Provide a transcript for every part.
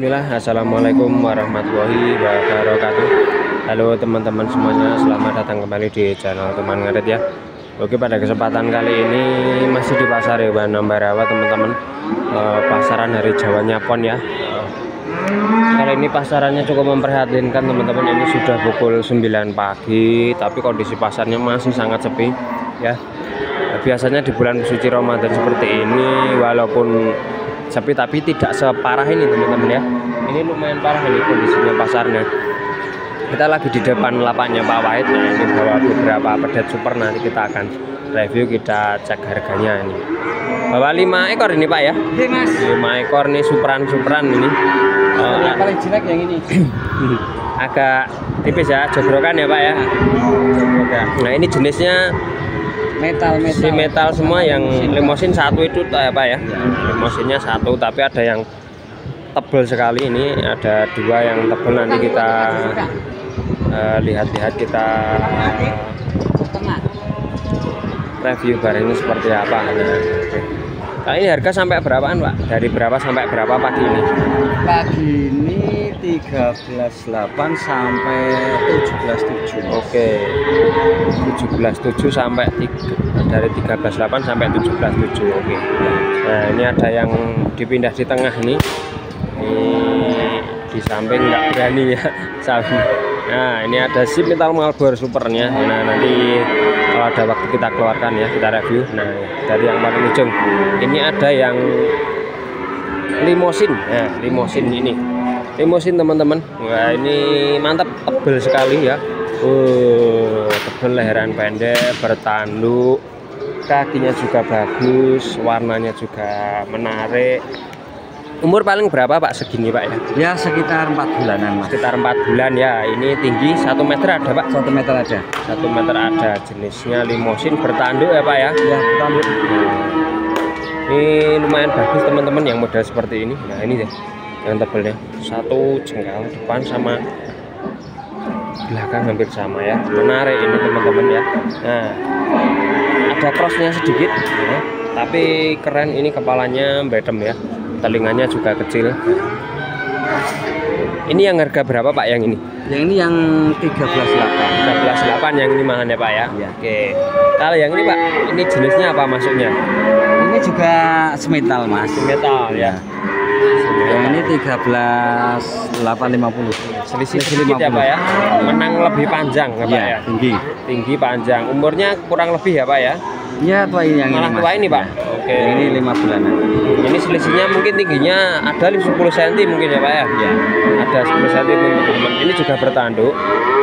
Bismillah, Assalamualaikum warahmatullahi wabarakatuh. Halo teman-teman semuanya, selamat datang kembali di channel teman ngarit ya. Oke pada kesempatan kali ini masih di pasar hewan Ambarawa teman-teman. Uh, Pasaran hari Jawa Nyapon ya. Kali ini pasarannya cukup memprihatinkan teman-teman. Ini sudah pukul 9 pagi Tapi kondisi pasarnya masih sangat sepi ya. Biasanya di bulan suci Ramadan seperti ini Walaupun sepi tapi tidak separah ini teman-teman ya. Ini lumayan parah ini kondisinya pasarnya. Kita lagi di depan lapaknya Pak Wahid nah ini bawa beberapa pedet super nanti kita akan review kita cek harganya ini. Bawa lima ekor ini Pak ya? Mas. lima ekor nih superan superan ini Oh, yang paling jelek yang ini. agak tipis ya jogrokan ya Pak ya? Nah ini jenisnya Metal metal. si metal semua yang limosin satu itu ya Pak ya limosinnya satu tapi ada yang tebel sekali. Ini ada dua yang tebel nanti kita eh, lihat-lihat kita Tengah. review barang ini seperti apa Kali ini harga sampai berapaan Pak? Dari berapa sampai berapa pagi ini? Pagi ini 13.8 sampai 17.7. Oke 17.7 sampai tiga- dari 13.8 sampai 17.7 oke nah ini ada yang dipindah di tengah nih ini di samping nggak berani ya nah ini ada si metal Marlboro supernya nah nanti kalau ada waktu kita keluarkan ya kita review. Nah dari yang paling ujung ini ada yang limosin. Nah limosin ini. Limosin teman-teman. Wah ini mantap tebel sekali ya. Uh tebel leheran pendek bertanduk. Kakinya juga bagus warnanya juga menarik umur paling berapa pak? Segini pak ya? Ya sekitar 4 bulanan mas. sekitar empat bulan ya. Ini tinggi satu meter ada pak? 1 meter aja. satu meter ada. Jenisnya limosin bertanduk ya pak ya? Ya tanduk. ini lumayan bagus teman-teman yang model seperti ini. Nah ini deh yang tebelnya. Satu jengkal depan sama belakang hampir sama ya. Menarik ini teman-teman ya. Nah ada crossnya sedikit ya. tapi keren ini kepalanya bedem ya telinganya juga kecil ini yang harga berapa pak yang ini Yang ini yang 13.8. 13.8 yang ini mahalnya pak ya Iya. oke kalau yang ini pak ini jenisnya apa masuknya Ini juga semetal mas. metal ya Yang ini 13.850. selisih Selisih sedikit ya 50. Pak ya menang lebih panjang ya Pak Iya, ya tinggi. tinggi panjang umurnya kurang lebih ya Pak ya Ya tua ini yang malah ini tua ini Pak? Ya. oke. Yang ini 5 bulanan. ini selisihnya mungkin tingginya ada 10 cm mungkin ya Pak ya? Ya. ada 10 cm teman-teman. Ini juga bertanduk.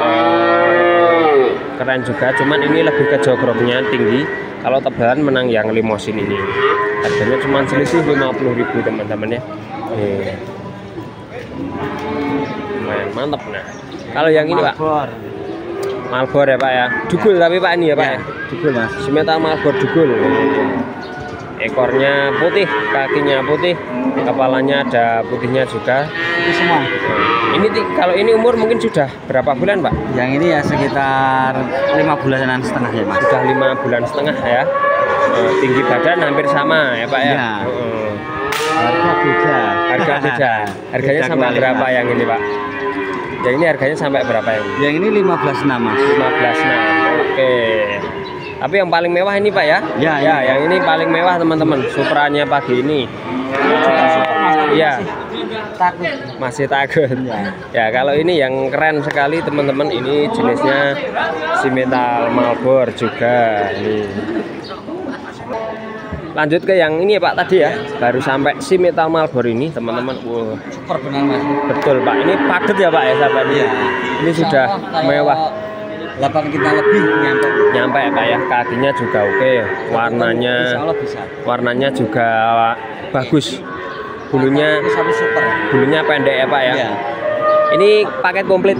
Eh, keren juga cuman ini lebih ke jogroknya tinggi. Kalau tebalan menang yang limosin ini. Harganya cuma selisih 50.000 teman-teman ya. Nih. lumayan mantap nah. Kalau yang ini Pak Malbor. Ya Pak ya. Dugul tapi Pak ini ya Pak Ya, ya. Dugul mas. Semetal Malbor dugul. Ekornya putih, kakinya putih, kepalanya ada putihnya juga. Itu semua. Ini kalau ini umur mungkin sudah berapa bulan Pak? Yang ini ya sekitar lima bulanan setengah ya mas. Sudah lima bulan setengah ya. Eh, tinggi badan hampir sama ya Pak ya. Iya. Heeh. Harga beda. Harga beda. Harganya Beda kualitas. berapa yang ini Pak? Yang ini harganya sampai berapa ini? Yang ini 15 mas. 15 nah oke tapi yang paling mewah ini pak ya Ya, ya ini. yang ini paling mewah teman-teman Supranya pagi ini Iya Takut. masih takut Ya. ya kalau ini yang keren sekali teman-teman ini jenisnya si metal Marlboro juga nih lanjut ke yang ini ya pak tadi ya. Baru sampai si metal Marlboro ini teman-teman. Wah, Super benar mas. betul pak. Ini padet ya pak ya sahabat Iya. ini sudah mewah. Lapangan kita lebih nyampe. nyampe ya pak ya. Kakinya juga oke. Insya warnanya Allah bisa. warnanya juga bagus. Bulunya bulunya pendek ya pak ya. Iya. Ini paket komplit.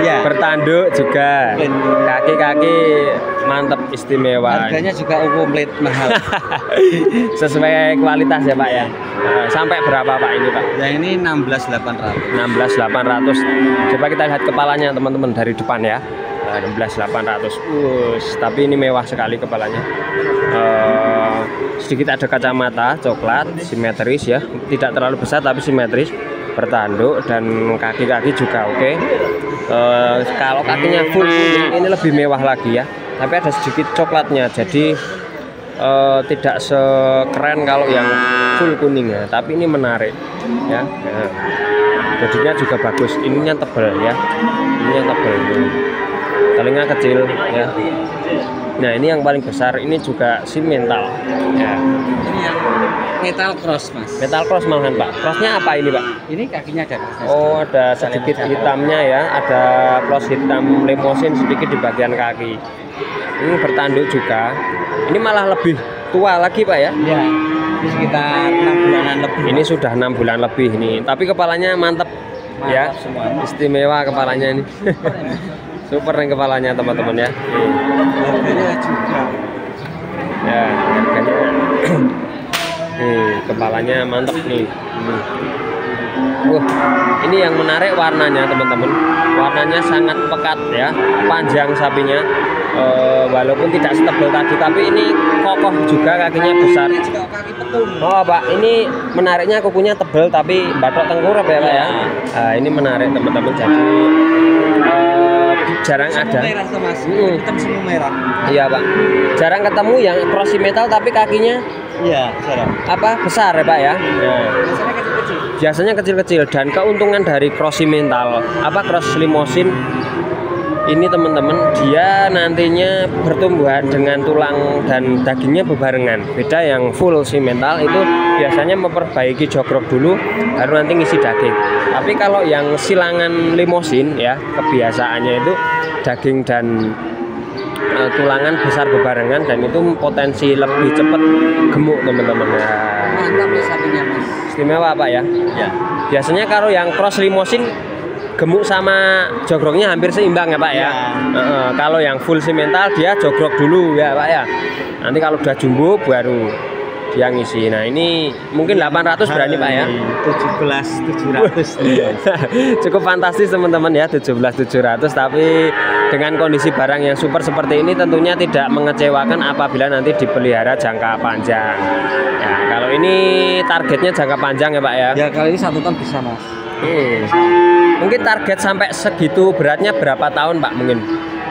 Iya. bertanduk juga. Kaki-kaki mantep istimewa. Harganya juga komplit mahal. sesuai kualitas ya pak ya? Nah, sampai berapa pak ini pak? Yang ini 16.800. 16800 coba kita lihat kepalanya teman-teman dari depan ya. Nah, 16800 Us, tapi ini mewah sekali kepalanya. Eh, sedikit ada kacamata coklat simetris ya. Tidak terlalu besar tapi simetris bertanduk dan kaki-kaki juga oke. Eh, kalau kakinya full kuning ini lebih mewah lagi ya. Tapi ada sedikit coklatnya jadi eh, tidak sekeren kalau yang full kuning ya. Tapi ini menarik ya. Nah, juga bagus. Ininya tebal ya. Ininya tebal telinga kecil ya. Nah ini yang paling besar. Ini juga sim mental. Ya. Ini metal cross mas. metal cross malahan pak crossnya apa ini pak Ini kakinya ada crossnya. Oh, ada sedikit hitamnya ya, ada cross hitam limosin sedikit di bagian kaki. Ini bertanduk juga. Ini malah lebih tua lagi pak ya. Ya. Ini sekitar enam bulanan lebih. Ini sudah enam bulan lebih nih. Tapi kepalanya mantep Mantap ya, semuanya. istimewa kepalanya ini. Super nih kepalanya teman-teman ya. Harganya juga. Ya, harganya. Nih, kepalanya mantep nih. Ini. Wah, ini yang menarik warnanya teman-teman. Warnanya sangat pekat ya, panjang sapinya. Eh, walaupun tidak setebal tadi, tapi ini kokoh juga kakinya besar. Oh pak, ini menariknya kukunya tebal tapi batok tengkurap ya pak ya. Nah, ini menarik teman-teman. Jadi eh, jarang Semu ada. merah mas. Mm. Hitam semu merah. Iya pak. Jarang ketemu yang cross metal tapi kakinya Iya, jarang. apa besar ya pak ya. Nah, Biasanya kecil-kecil. biasanya kecil-kecil dan keuntungan dari cross mental apa cross limosin ini teman-teman dia nantinya bertumbuhan dengan tulang dan dagingnya bebarengan beda yang full simental itu biasanya memperbaiki jogrok dulu baru nanti ngisi daging tapi kalau yang silangan limosin ya kebiasaannya itu daging dan eh, tulangan besar bebarengan dan itu potensi lebih cepat gemuk teman-teman ya Mantap nih sapinya mas. istimewa pak ya Ya. Biasanya kalau yang cross limosin gemuk sama jogroknya hampir seimbang ya Pak ya. Ya. Heeh, kalau yang full simental dia jogrok dulu ya Pak ya. Nanti kalau udah jumbo baru dia ngisi. Nah ini mungkin 800 berani Pak ya. 17 700 Cukup fantastis teman-teman ya 17.700 tapi dengan kondisi barang yang super seperti ini tentunya tidak mengecewakan apabila nanti dipelihara jangka panjang. Ya, kalau ini targetnya jangka panjang ya Pak ya. Ya kali ini satu ton bisa mas. Hmm. Mungkin target sampai segitu beratnya berapa tahun Pak mungkin?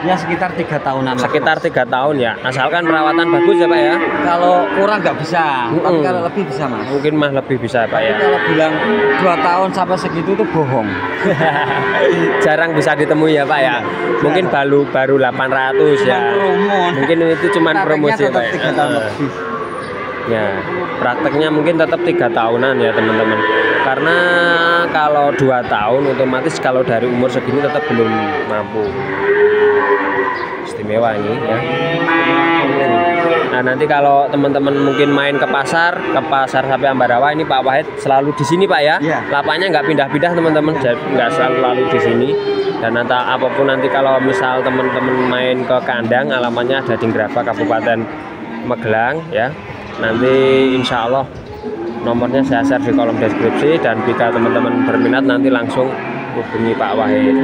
Ya sekitar tiga tahunan. Sekitar tiga tahun ya. Asalkan perawatan bagus ya Pak ya. Kalau kurang nggak bisa, tapi Mm-mm. kalau lebih bisa mas. Mungkin mah lebih bisa Pak Tapi ya. kalau bilang dua tahun sampai segitu itu bohong. Jarang bisa ditemui ya Pak ya. Mungkin baru baru 800 ya. Cuman promo. Mungkin itu cuma promosi ya Pak. ya. Ya, prakteknya mungkin tetap tiga tahunan ya teman-teman. Karena kalau dua tahun otomatis kalau dari umur segini tetap belum mampu. Istimewa ini ya. Nah nanti kalau teman-teman mungkin main ke pasar, ke pasar sapi Ambarawa ini Pak Wahid selalu di sini Pak ya. Iya. Lapaknya nggak pindah-pindah teman-teman, nggak selalu lalu di sini. Dan nanti apa pun nanti kalau misal teman-teman main ke kandang, alamatnya ada di Graba Kabupaten Magelang ya. Nanti insya Allah nomornya saya share di kolom deskripsi dan jika teman-teman berminat nanti langsung hubungi Pak Wahid.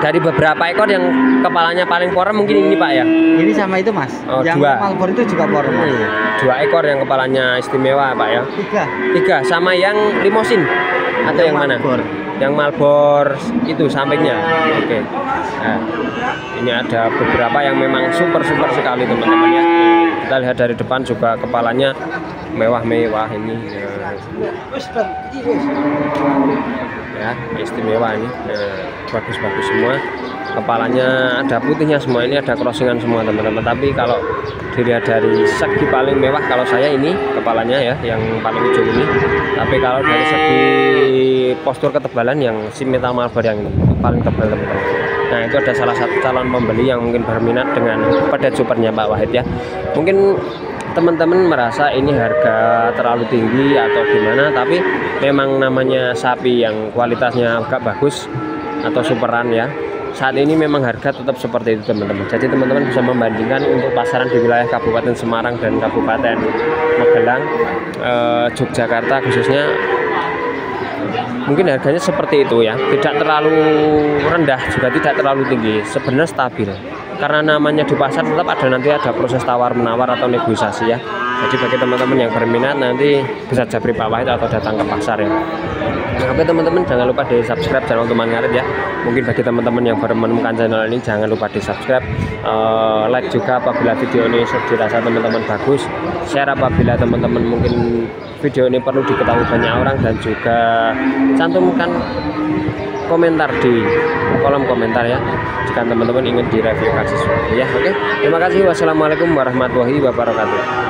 Dari beberapa ekor yang kepalanya paling porem mungkin ini Pak ya. Ini sama itu mas. Oh, yang dua. Malboro itu juga porno. mas. Hmm, dua ekor yang kepalanya istimewa Pak ya. Tiga. Tiga sama yang limosin atau yang, mana? Malbor. Yang Malbor itu sampingnya. Oke. Nah, ini ada beberapa yang memang super super sekali teman-teman ya. Kita lihat dari depan juga kepalanya mewah-mewah ini. Nah, ya istimewa ini Nah, bagus-bagus semua. Kepalanya ada putihnya semua ini ada crossingan semua teman-teman. Tapi kalau dilihat dari segi paling mewah kalau saya ini kepalanya ya yang paling ujung ini. Tapi kalau dari segi postur ketebalan yang si metal marble yang ini paling tebal teman-teman. Nah itu ada salah satu calon pembeli yang mungkin berminat dengan pada supernya Pak Wahid ya. Mungkin teman-teman merasa ini harga terlalu tinggi atau gimana tapi memang namanya sapi yang kualitasnya agak bagus atau superan ya saat ini memang harga tetap seperti itu teman-teman. Jadi teman-teman bisa membandingkan untuk pasaran di wilayah Kabupaten Semarang dan Kabupaten Magelang eh, Yogyakarta khususnya. Mungkin harganya seperti itu ya. Tidak terlalu rendah juga tidak terlalu tinggi. Sebenarnya stabil karena namanya di pasar tetap ada nanti ada proses tawar menawar atau negosiasi ya. Jadi bagi teman-teman yang berminat nanti bisa japri Pak Wahid atau datang ke pasar ya. Oke teman-teman jangan lupa di subscribe channel teman ngarit ya. Mungkin bagi teman-teman yang baru menemukan channel ini jangan lupa di subscribe uh, like juga apabila video ini dirasa teman-teman bagus. Share apabila teman-teman mungkin video ini perlu diketahui banyak orang dan juga cantumkan komentar di kolom komentar ya. Jika teman-teman ingin direview kasus ya oke. Terima kasih. Wassalamualaikum warahmatullahi wabarakatuh